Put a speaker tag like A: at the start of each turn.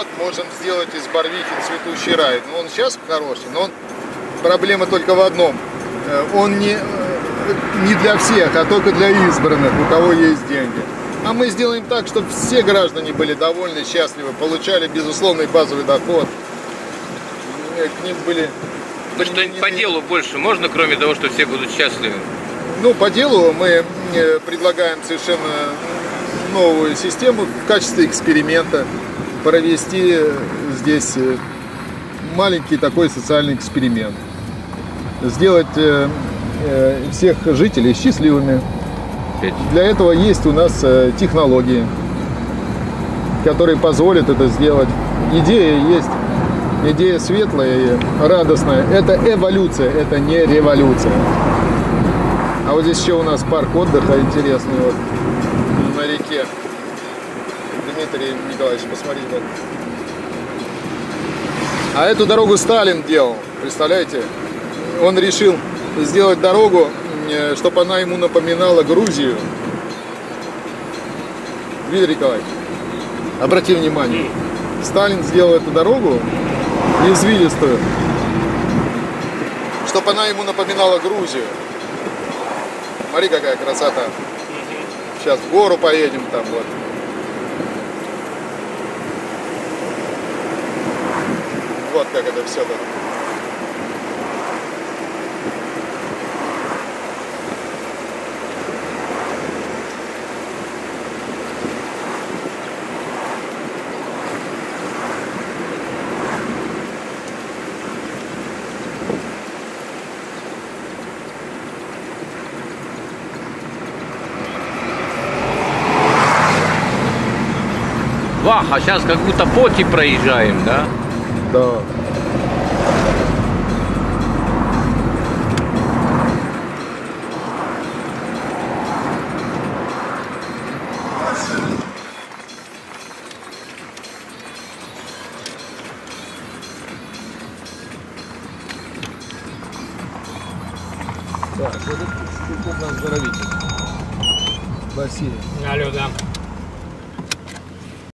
A: год можем сделать из Барвихи цветущий рай. Но он сейчас хороший, но он... проблема только в одном. Э, Он не, э, не для всех, а только для избранных, у кого есть деньги. А мы сделаем так, чтобы все граждане были довольны, счастливы, получали безусловный базовый доход. Э, К ним были...
B: Ну что-нибудь по делу больше можно, кроме того, что все будут счастливы?
A: Ну, по делу мы предлагаем совершенно новую систему в качестве эксперимента провести здесь э, маленький такой социальный эксперимент. Сделать э, э, всех жителей счастливыми. Для этого есть у нас технологии, которые позволят это сделать. Идея есть. Идея светлая и радостная. Это эволюция, это не революция. А вот здесь еще у нас парк отдыха интересный вот на реке. Дмитрий Николаевич, посмотрите. А эту дорогу Сталин делал, представляете? Он решил сделать дорогу, чтобы она ему напоминала Грузию. Дмитрий Николаевич, обрати внимание, Сталин сделал эту дорогу извилистую, чтобы она ему напоминала Грузию. Смотри, какая красота. Сейчас в гору поедем там вот. Как это все тут.
B: Вах, а сейчас как будто поти проезжаем, да?
A: Да. Так, вот это крупно оздоровитель. Бассейн.
C: Алло, да.